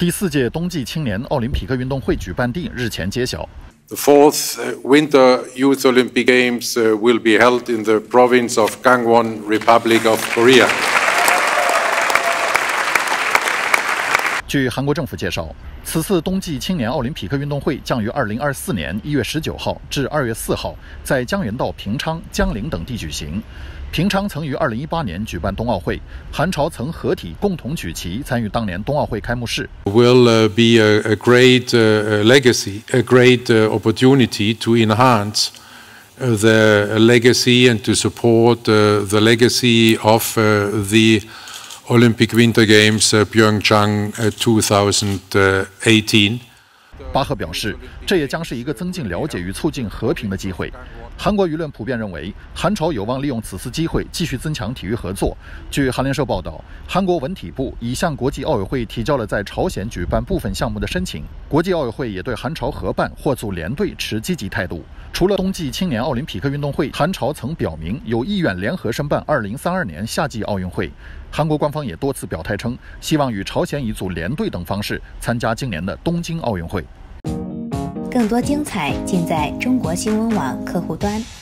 第四届冬季青年奥林匹克运动会举办地日前揭晓。The fourth Winter Youth Olympic Games will be held in the province of Gangwon, Republic of Korea. 据韩国政府介绍，此次冬季青年奥林匹克运动会将于二零二四年一月十九号至二月四号在江原道、平昌、江陵等地举行。平昌曾于二零一八年举办冬奥会，韩朝曾合体共同举旗参与当年冬奥会开幕式。Will be a great legacy, a great opportunity to enhance the legacy and to support the legacy of the. Olympic Winter Games uh, Pyeongchang uh, 2018。巴赫表示，这也将是一个增进了解与促进和平的机会。韩国舆论普遍认为，韩朝有望利用此次机会继续增强体育合作。据韩联社报道，韩国文体部已向国际奥委会提交了在朝鲜举办部分项目的申请。国际奥委会也对韩朝合办或组联队持积极态度。除了冬季青年奥林匹克运动会，韩朝曾表明有意愿联合申办2032年夏季奥运会。韩国官方也多次表态称，希望与朝鲜以组联队等方式参加今年的东京奥运会。更多精彩尽在中国新闻网客户端。